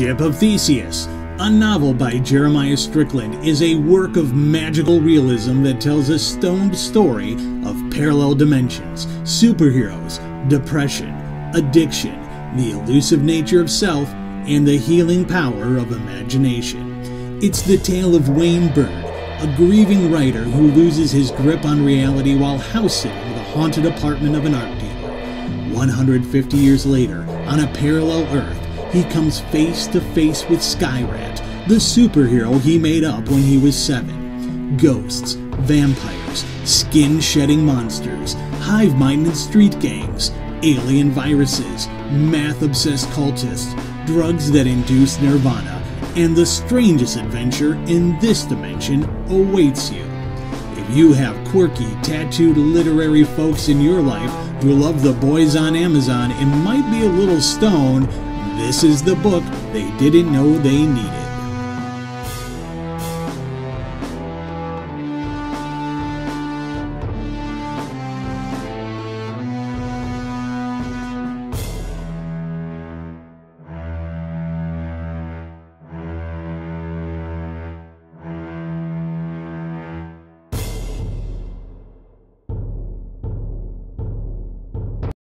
Ship of Theseus, a novel by Jeremiah Strickland, is a work of magical realism that tells a stoned story of parallel dimensions, superheroes, depression, addiction, the elusive nature of self, and the healing power of imagination. It's the tale of Wayne Bird, a grieving writer who loses his grip on reality while house sitting the haunted apartment of an art dealer. 150 years later, on a parallel Earth, he comes face to face with Skyrat, the superhero he made up when he was seven. Ghosts, vampires, skin shedding monsters, hive minded street gangs, alien viruses, math obsessed cultists, drugs that induce nirvana, and the strangest adventure in this dimension awaits you. If you have quirky, tattooed literary folks in your life who love the boys on Amazon and might be a little stoned, this is the book they didn't know they needed.